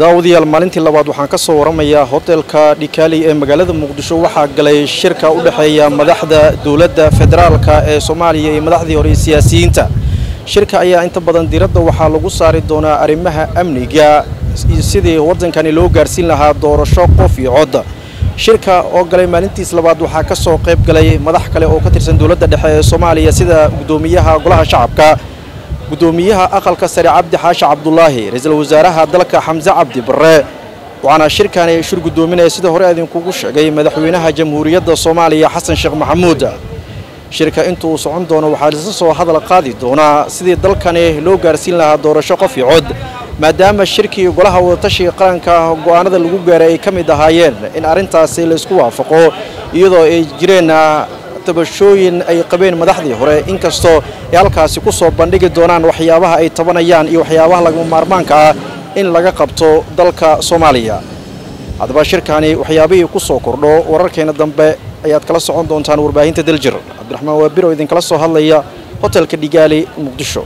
daawadayaal maalintii labaad waxaan ka soo waramayaa hotelka dhikaaley ee magaalada muqdisho. Waxaa galay shirka u dhexeeya madaxda dowladda federaalka ee soomaaliya iyo madaxdii hore ee siyaasiyiinta. Shirka ayaa inta badan diradda waxaa lagu saari doonaa arrimaha amniga iyo sidii waddankani loo gaarsiin lahaa doorasho qof iyo cod shirka oo galay maalintiis labaad waxaa ka soo qayb galay madax kale oo ka tirsan dowladda dhexe ee soomaaliya sida guddoomiyaha golaha shacabka. Guddoomiyaha aqalka sare cabdi xaashi cabdulaahi ra'iisul wasaaraha dalka xamse cabdi barre waxaana shirkani shir guddoominaya sida hore idinkugu sheegay madaxweynaha jamhuuriyadda soomaaliya xasan sheekh maxamuud. Shirka intuu socon doono waxaa lisa soo hadal qaadi doonaa sidii dalkani loo gaarsiin lahaa doorasho qof iyo cod maadaama shirkii golaha wadatashiga qaranka go'aanada lagu gaaray ay ka mid ahaayeen in arrintaasi laysku waafaqo iyadoo ay jireen tabashooyin ay qabeen madaxdii hore. Inkastoo ay halkaasi ku soo bandhigi doonaan waxyaabaha ay tabanayaan iyo waxyaabaha lagama maarmaanka ah in laga qabto dalka soomaaliya. Haddaba shirkani waxyaabihii ku soo kordho wararkeena dambe ayaad kala socon doontaan warbaahinta daljir. Cabdiraxmaan waabir oo idinkala soo hadlaya hotelka dhigaali muqdisho